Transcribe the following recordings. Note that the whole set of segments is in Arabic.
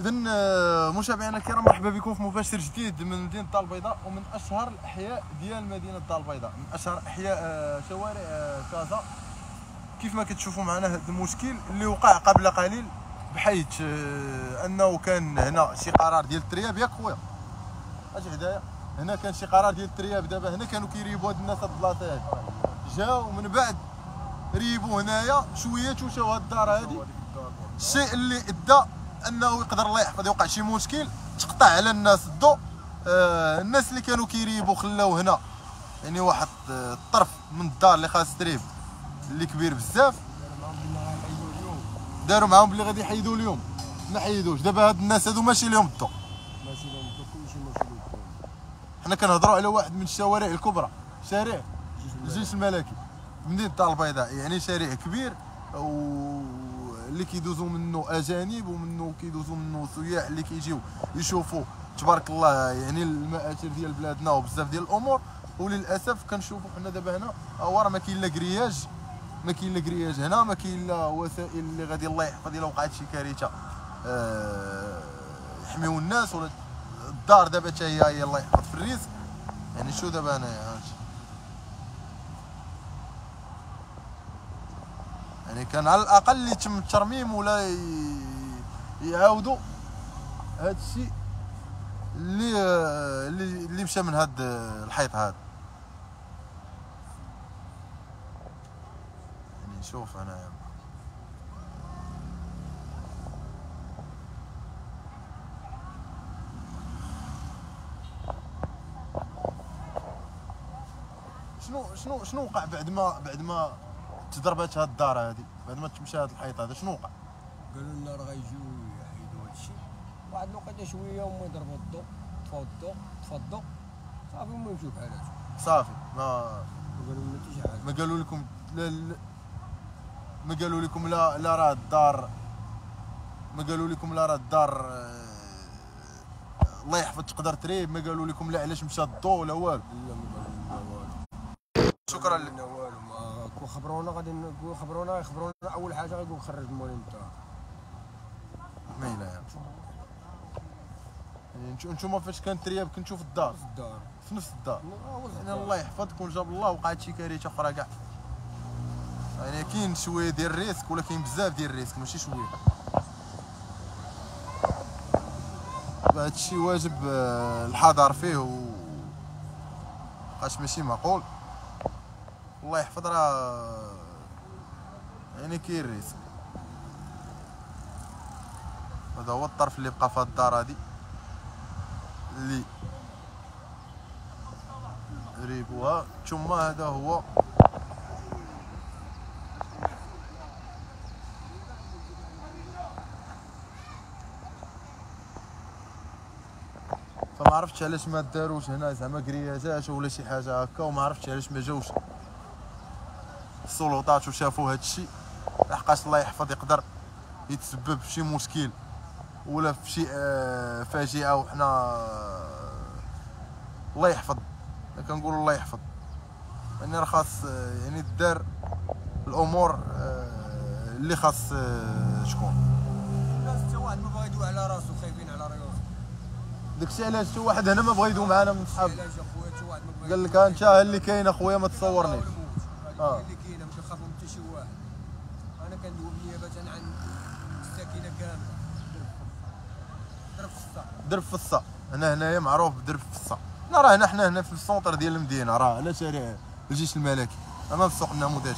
اذا آه، مشاهدينا الكرام مرحبا بكم في مباشر جديد من مدينة الدار البيضاء ومن أشهر الأحياء ديال مدينة الدار البيضاء من أشهر أحياء آه، شوارع آه، كازا. كيف ما كتشوفوا معنا هذا المشكل اللي وقع قبل قليل بحيث أنه كان هنا شي قرار ديال الترياب. ياك خويا أجي هدايا هنا كان شي قرار ديال الترياب. دابا هنا كانوا كيريبوا هاد الناس هاد البلاصة هادي. جاو من بعد ريبوا هنايا شوية وخلاو هاد الدار هادي. الشيء اللي أدى انه يقدر الله يحفظ يوقع شي مشكل تقطع على الناس الضوء آه الناس اللي كانوا كيريبوا خلاو هنا. يعني واحد آه، الطرف من الدار اللي خاص تريب اللي كبير بزاف. داروا معاهم بلي غادي يحيدوا اليوم. ما حيدوش. دابا هاد الناس هادو ماشي لهم الضوء ماشي لهم كلشي ماشي لهم حنا كنهضروا على واحد من الشوارع الكبرى. شارع الجيش الملكي. مدينة الدار البيضاء. يعني شارع كبير و اللي كيدوزوا منه أجانب ومنه كيدوزوا منه سياح اللي كيجيو يشوفوا تبارك الله يعني المآثر ديال بلادنا وبزاف ديال الأمور. وللأسف كنشوفوا حنا دابا هنا هو راه ما كاين لا grillage ما كاين لا grillage هنا ما كاين لا وسائل اللي غادي الله يحفظ إلا وقعت شي كارثة. آه، يحميو الناس ولا الدار دابا حتى هي الله يحفظ في ال risque يعني شو دابا انايا هادشي يعني كان على الأقل يتم الترميم ولا يعاودوا هذا الشيء اللي اللي اللي مشى من هاد الحيط هذا يعني شوف أنا. شنو شنو شنو وقع بعد ما بعد ما تضربت هاد الدار هادي بعد ما تمشى هاد الحيط هذا شنو وقع؟ قالوا لنا راه غيجيو يحيدوا هذا الشيء. واحد الوقيته شوية هما يضربوا الضوء طفاو الضوء طفا الضوء. صافي هما يمشيو بحالاتهم صافي. ما قالوا لنا حتى شي حاجة. ما قالوا لكم لا لا- ما قالوا لكم لا لا راه الدار ما قالوا لكم لا راه الدار آه، الله يحفظ تقدر تريب. ما قالوا لكم لا علاش مشى الضوء لا والو. لا ما قالوا لنا والو. شكرا لك. قالوا لنا والو ما كون خبرونا غادي نقول خبرونا يخبرونا أول حاجة غيقول خرج المولين الدار ميلا يعني. نتوما فاش كان ترياب كنتو في الدار. في الدار. في نفس الدار. في يعني. الله يحفظكم جاب الله وقعت شي كارثة أخرى كاع. يعني كاين شوية ديال ال risque ولا كاين بزاف ديال ال risque ماشي شوية. هذا الشيء واجب آه، الحذر فيه و بقاش ماشي معقول. الله يحفظ راه. يعني كاين الريسك هذا هو الطرف اللي بقى في الدار هادي. اللي ريبوها ثم هذا هو. فما عرفتش علاش ما داروش هنا زعما كرياجات ولا شي حاجة هكا وما عرفتش علاش ما جاوش. السلطات وشافوا هذا الشيء لحقاش الله يحفظ يقدر يتسبب في شي مشكل ولا في شي آه، فاجعه وحنا آه، الله يحفظ. أنا كنقول الله يحفظ. يعني راه خاص آه، يعني دار الأمور اللي خاص شكون الناس حتى واحد ما بغا يدوي على راسو خايفين على راسو. داكشي علاش شي واحد هنا ما بغا يدوي معنا من صحاب. حتى قال لك أنت اللي كاين أخويا ما تصورنيش. آه. اللي كاينة ما كنخافوا من حتى شي واحد أنا كندوي نيابه عن الساكنه كاملة. في الصح درب فصة هنا هنايا معروف بدرب فصة لا راه هنا حنا هنا في السونتر ديال المدينة. راه على شارع الجيش الملكي. في سوق النموذجي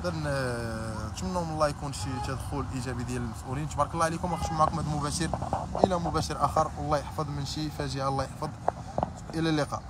اذا نتمنى من الله يكون شي تدخل إيجابي ديال المسؤولين. تبارك الله عليكم اخشم معكم هذا المباشر إلى مباشر آخر. والله يحفظ من شي فاجعة الله يحفظ. إلى اللقاء.